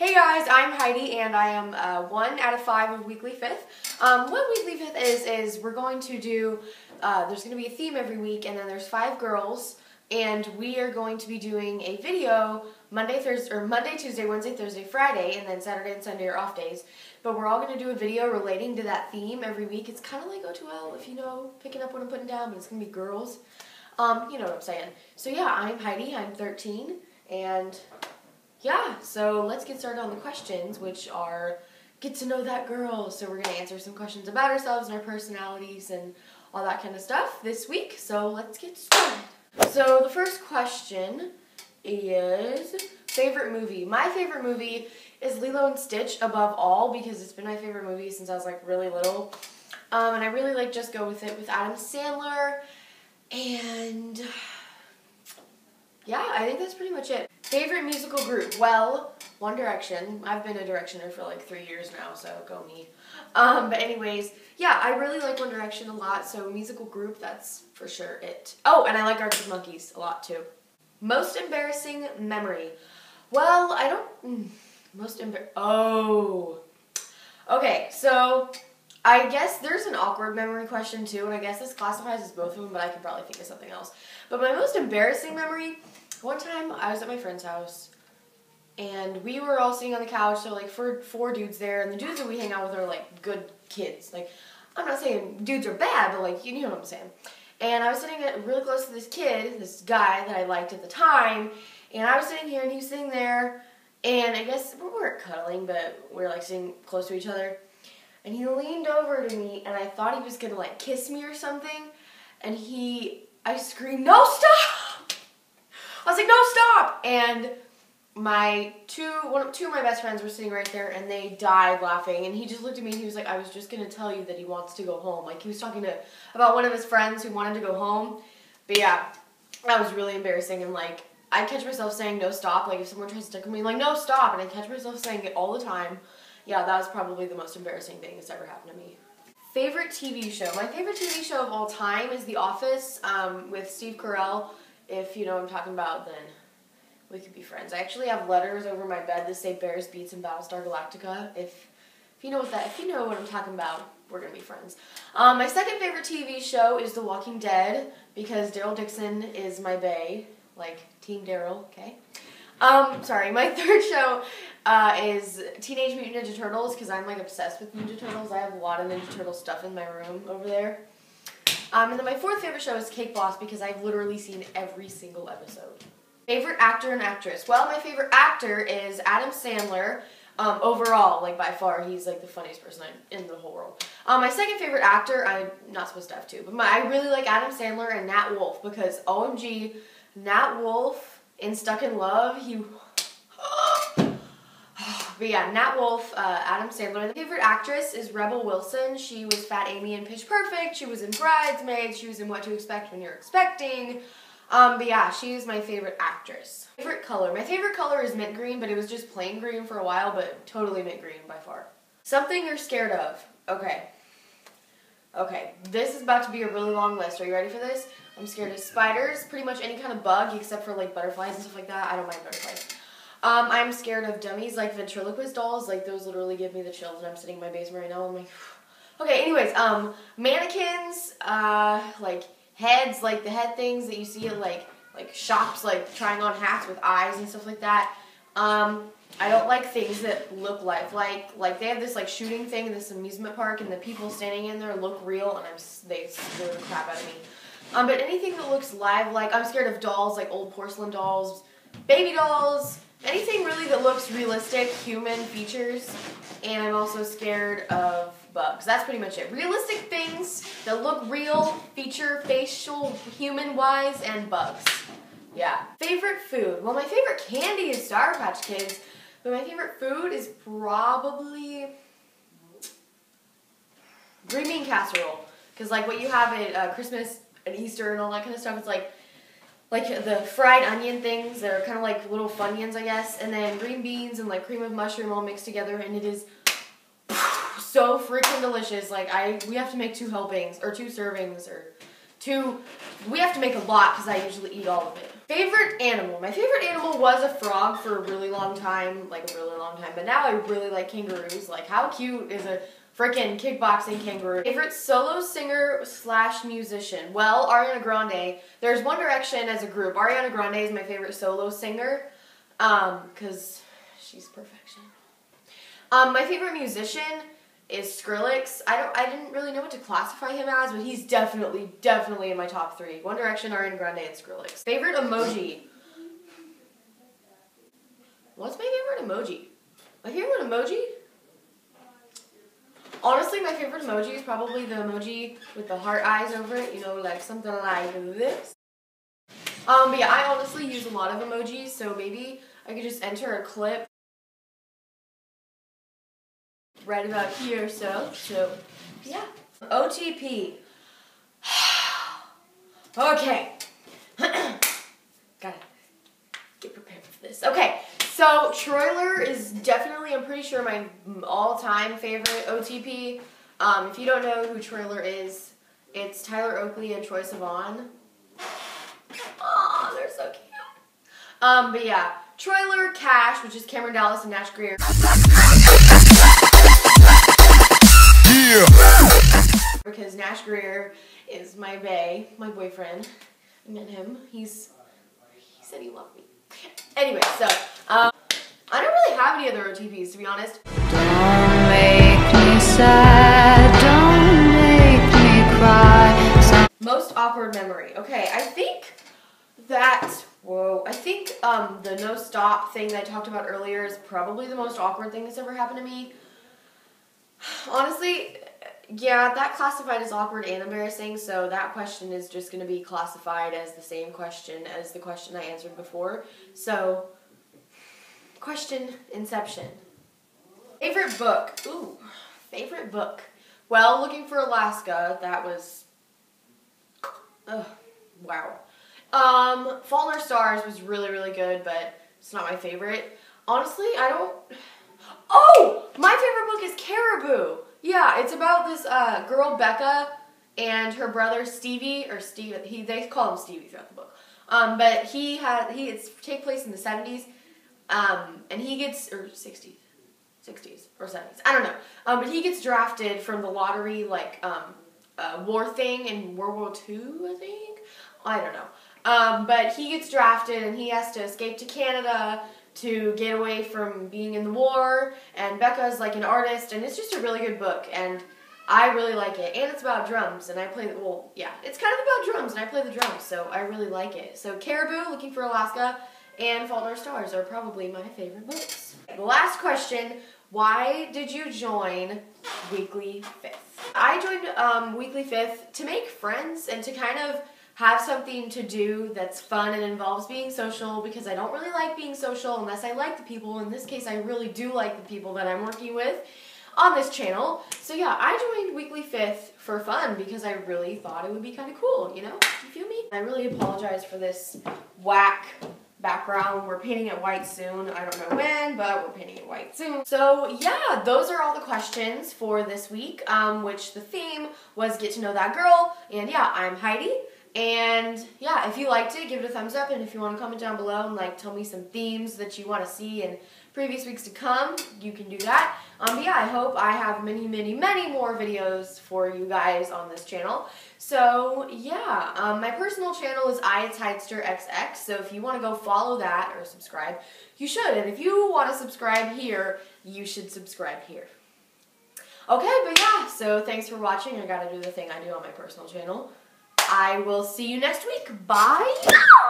Hey guys, I'm Heidi and I am uh, one out of five of Weekly Fifth. Um, what Weekly Fifth is, is we're going to do, uh, there's going to be a theme every week and then there's five girls and we are going to be doing a video Monday, Thursday, or Monday, Tuesday, Wednesday, Thursday, Friday, and then Saturday and Sunday are off days. But we're all going to do a video relating to that theme every week. It's kind of like O2L, if you know, picking up what I'm putting down, but it's going to be girls. Um, you know what I'm saying. So yeah, I'm Heidi, I'm 13, and yeah, so let's get started on the questions, which are get to know that girl. So we're going to answer some questions about ourselves and our personalities and all that kind of stuff this week. So let's get started. So the first question is favorite movie. My favorite movie is Lilo and Stitch above all because it's been my favorite movie since I was like really little. Um, and I really like Just Go With It with Adam Sandler. And yeah, I think that's pretty much it. Favorite musical group? Well, One Direction. I've been a Directioner for like three years now, so go me. Um, but anyways, yeah, I really like One Direction a lot, so musical group, that's for sure it. Oh, and I like Arctic Monkeys a lot too. Most embarrassing memory? Well, I don't, mm, most embar, oh. Okay, so I guess there's an awkward memory question too, and I guess this classifies as both of them, but I can probably think of something else. But my most embarrassing memory one time I was at my friend's house and we were all sitting on the couch, so like for four dudes there, and the dudes that we hang out with are like good kids. Like I'm not saying dudes are bad, but like you know what I'm saying. And I was sitting really close to this kid, this guy that I liked at the time, and I was sitting here and he was sitting there, and I guess we weren't cuddling, but we were like sitting close to each other. And he leaned over to me, and I thought he was gonna like kiss me or something, and he, I screamed, "No, stop!" I was like, no, stop! And my two one two of my best friends were sitting right there and they died laughing. And he just looked at me and he was like I was just gonna tell you that he wants to go home. Like he was talking to about one of his friends who wanted to go home. But yeah that was really embarrassing. And like I catch myself saying no stop. Like if someone tries to with me like no stop. And I catch myself saying it all the time. Yeah that was probably the most embarrassing thing that's ever happened to me. Favorite TV show? My favorite TV show of all time is The Office um, with Steve Carell if you know what I'm talking about, then we could be friends. I actually have letters over my bed that say Bears Beets and Battlestar Galactica. If if you know what that if you know what I'm talking about, we're gonna be friends. Um, my second favorite TV show is The Walking Dead because Daryl Dixon is my bae, like Team Daryl. Okay. Um, sorry, my third show uh, is Teenage Mutant Ninja Turtles because I'm like obsessed with Ninja Turtles. I have a lot of Ninja Turtle stuff in my room over there. Um, and then my fourth favorite show is Cake Boss because I've literally seen every single episode. Favorite actor and actress? Well, my favorite actor is Adam Sandler. Um, overall, like by far, he's like the funniest person in the whole world. Um, my second favorite actor, I'm not supposed to have two, but my, I really like Adam Sandler and Nat Wolff because OMG, Nat Wolff in Stuck in Love, he but yeah, Nat Wolff, uh, Adam Sandler. My favorite actress is Rebel Wilson. She was Fat Amy in Pitch Perfect. She was in Bridesmaids. She was in What to Expect When You're Expecting. Um, but yeah, she is my favorite actress. Favorite color. My favorite color is mint green, but it was just plain green for a while, but totally mint green by far. Something you're scared of. Okay. Okay, this is about to be a really long list. Are you ready for this? I'm scared of spiders, pretty much any kind of bug except for like butterflies and stuff like that. I don't mind butterflies. Um, I'm scared of dummies like ventriloquist dolls. Like those literally give me the chills, and I'm sitting in my basement right now. I'm like, okay. Anyways, um, mannequins, uh, like heads, like the head things that you see at like like shops, like trying on hats with eyes and stuff like that. Um, I don't like things that look lifelike. Like they have this like shooting thing in this amusement park, and the people standing in there look real, and I'm they scare the crap out of me. Um, but anything that looks live, like I'm scared of dolls, like old porcelain dolls, baby dolls, anything really that looks realistic, human features, and I'm also scared of bugs. That's pretty much it. Realistic things that look real, feature, facial, human-wise, and bugs. Yeah. Favorite food? Well, my favorite candy is Sour Patch Kids, but my favorite food is probably green bean casserole. Because, like, what you have at uh, Christmas and Easter and all that kind of stuff, it's like like the fried onion things that are kind of like little funyuns, I guess, and then green beans and like cream of mushroom all mixed together, and it is so freaking delicious. Like I, we have to make two helpings or two servings or two. we have to make a lot because I usually eat all of it. Favorite animal. My favorite animal was a frog for a really long time, like a really long time, but now I really like kangaroos. Like, how cute is a freaking kickboxing kangaroo? Favorite solo singer slash musician. Well, Ariana Grande. There's One Direction as a group. Ariana Grande is my favorite solo singer, um, because she's perfection. Um, my favorite musician is Skrillex. I don't I didn't really know what to classify him as, but he's definitely, definitely in my top three. One Direction, Ariana Grande, and Skrillex. Favorite emoji. What's my favorite emoji? My favorite emoji? Honestly, my favorite emoji is probably the emoji with the heart eyes over it, you know, like something like this. Um, but yeah, I honestly use a lot of emojis, so maybe I could just enter a clip right about here so. So, yeah. OTP. okay. Gotta get prepared for this. Okay, so Troyler is definitely, I'm pretty sure, my all-time favorite OTP. Um, if you don't know who Troyler is, it's Tyler Oakley and Troye Sivan. Oh, they're so cute. Um, but yeah, Troyler, Cash, which is Cameron Dallas and Nash Grier. Because Nash Grier is my bae, my boyfriend. I met him. He's he said he loved me. Anyway, so um, I don't really have any other OTPs to be honest. Don't make me sad, don't make me cry. Most awkward memory. Okay, I think that whoa, I think um, the no stop thing that I talked about earlier is probably the most awkward thing that's ever happened to me. Honestly, yeah, that classified as awkward and embarrassing, so that question is just going to be classified as the same question as the question I answered before. So, question Inception. Favorite book? Ooh, favorite book. Well, Looking for Alaska, that was. Ugh, wow. Um, Fault in Stars was really, really good, but it's not my favorite. Honestly, I don't. Oh, my favorite book is Caribou. Yeah, it's about this uh, girl Becca and her brother Stevie or Steve. He they call him Stevie throughout the book. Um, but he had he it's take place in the seventies, um, and he gets or sixties. 60s or 70s. I don't know. Um, but he gets drafted from the lottery, like, um, war thing in World War II, I think. I don't know. Um, but he gets drafted and he has to escape to Canada to get away from being in the war. And Becca's like an artist, and it's just a really good book. And I really like it. And it's about drums, and I play, the, well, yeah, it's kind of about drums, and I play the drums, so I really like it. So Caribou, Looking for Alaska, and Fault in Our Stars are probably my favorite books. The last question, why did you join Weekly Fifth? I joined um, Weekly Fifth to make friends and to kind of have something to do that's fun and involves being social because I don't really like being social unless I like the people. In this case, I really do like the people that I'm working with on this channel. So yeah, I joined Weekly Fifth for fun because I really thought it would be kind of cool, you know? You feel me? I really apologize for this whack background. We're painting it white soon. I don't know when, but we're painting it white soon. So yeah, those are all the questions for this week, um, which the theme was get to know that girl. And yeah, I'm Heidi. And yeah, if you liked it, give it a thumbs up. And if you want to comment down below and like tell me some themes that you want to see in previous weeks to come, you can do that. Um, but yeah, I hope I have many, many, many more videos for you guys on this channel. So yeah, um, my personal channel is ayeeitsheidsterxx. So if you want to go follow that or subscribe, you should. And if you want to subscribe here, you should subscribe here. Okay, but yeah, so thanks for watching. I gotta do the thing I do on my personal channel. I will see you next week. Bye!